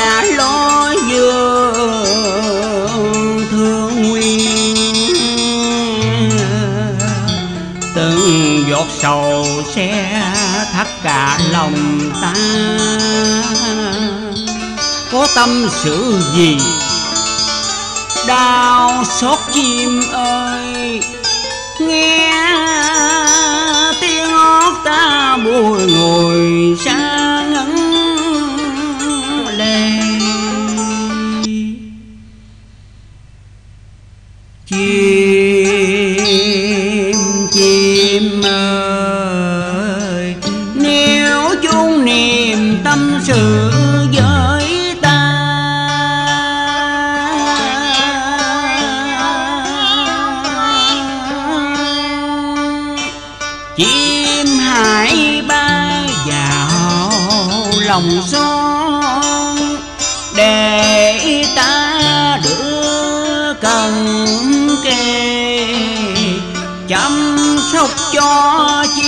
lẻ loi dương thương nguyên. Từng giọt sầu sẽ thắt cả lòng ta. Có tâm sự gì? Đau xót chim ơi, nghe sự với ta. Chim hải bay vào lòng son để ta được cần kề, chăm sóc cho chim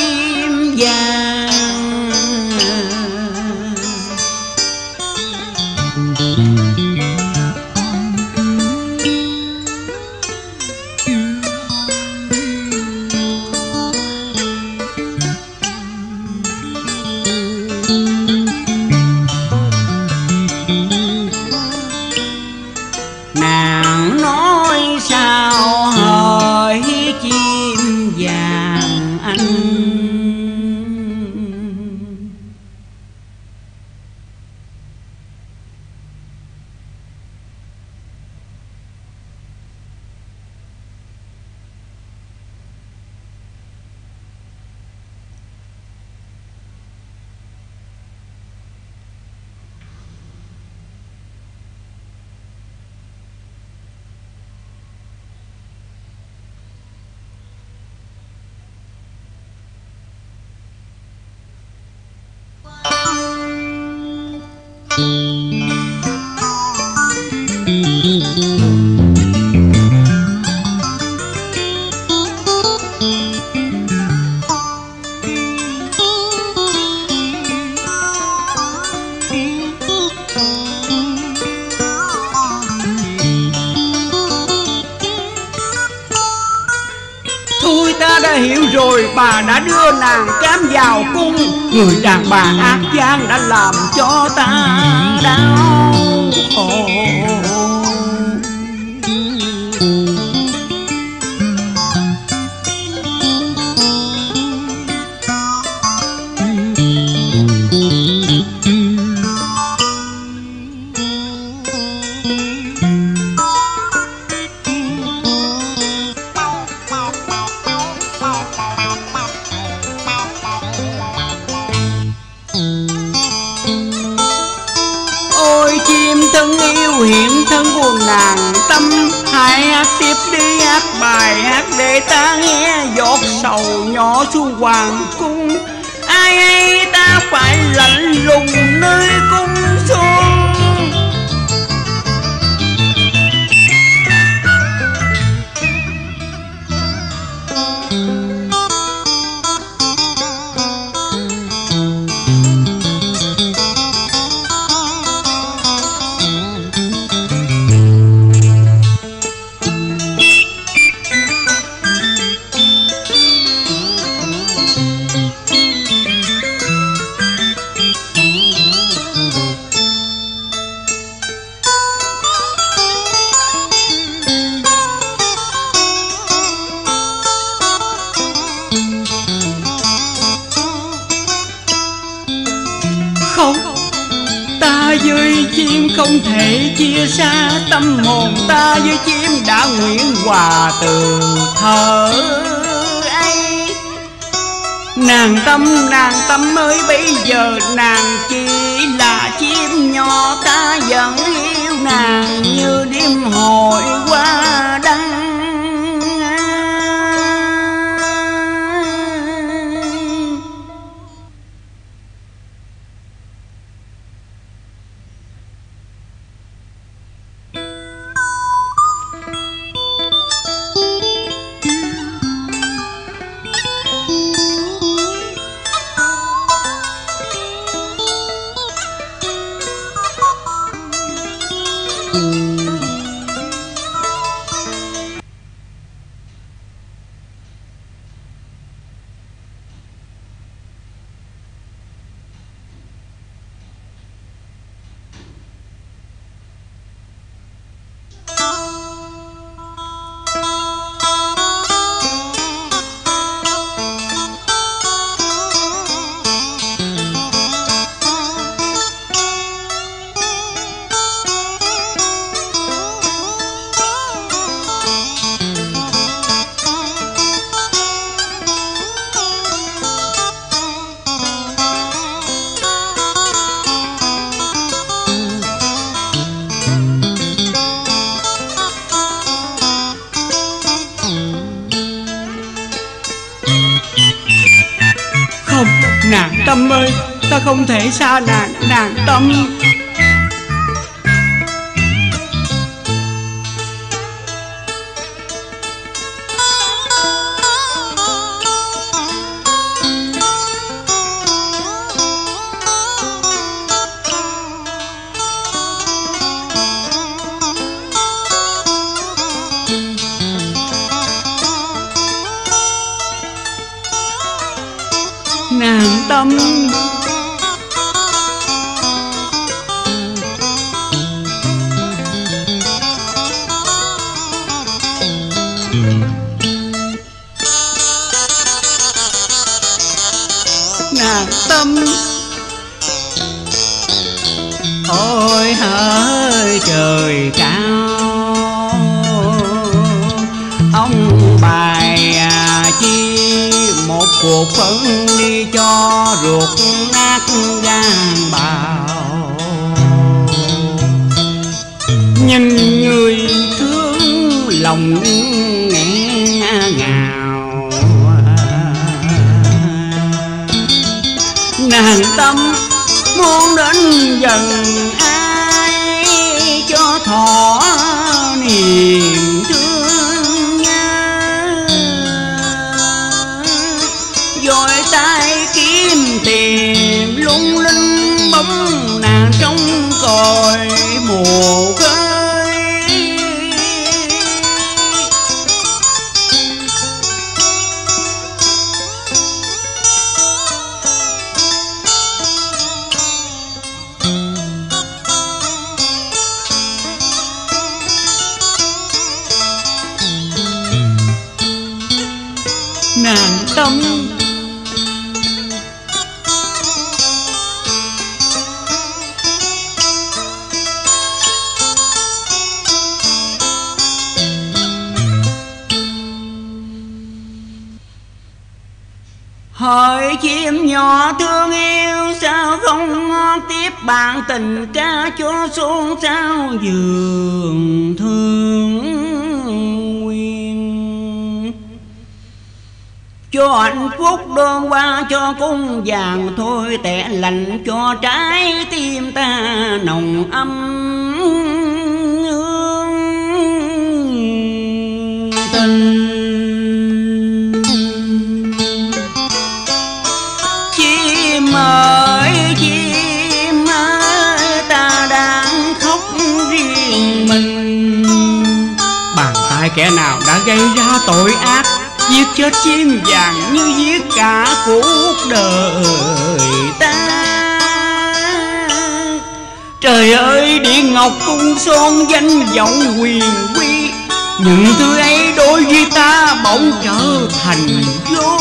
rồi Bà đã đưa nàng cám vào cung. Người đàn bà ác gian đã làm cho ta đau khổ. Hát tiếp đi hát bài hát để ta nghe giọt sầu nhỏ xuống hoàng cung. Ai ai ta phải lạnh lùng nơi cung Không? Ta với chim không thể chia xa Tâm hồn ta với chim đã nguyện hòa từ thở ấy. Nàng tâm, nàng tâm ơi bây giờ nàng chỉ là chim nhỏ Ta vẫn yêu nàng như đêm hội Ta không thể xa nàng Nàng tâm nàng tâm nàng tâm. Ôi hỡi trời cao. Ông bài à, chi một cuộc phấn đi cho ruột nát gan bào. Nhìn người thương lòng hàng tâm muốn đến dần ai cho thỏa niềm Hỡi chim nhỏ thương yêu, sao không tiếp bạn tình ca cho xuống, sao giường thương nguyên cho hạnh phúc đơn qua cho cung vàng thôi, tẻ lạnh cho trái tim ta nồng âm kẻ nào đã gây ra tội ác, giết chết chim vàng như giết cả cuộc đời ta. Trời ơi, địa ngọc cung son danh vọng quyền quy những thứ ấy đối với ta bỗng trở thành vô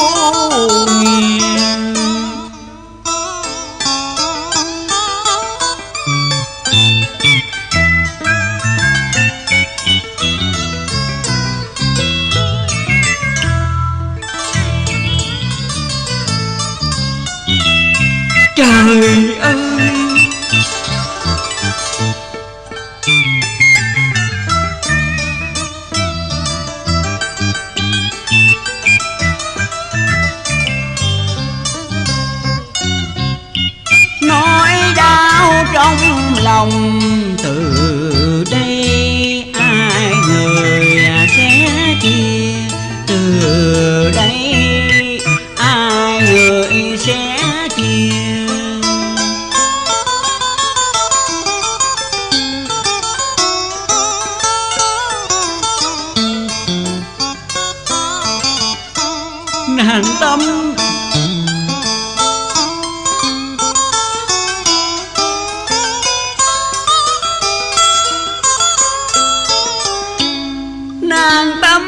nàng tâm,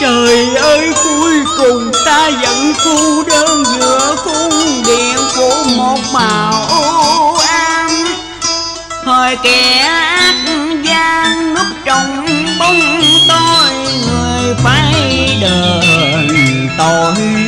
trời ơi, cuối cùng ta vẫn cô đơn giữa cung điện của một màu u ám thời kẻ ác gian núp trong bóng tôi người phải đền tội.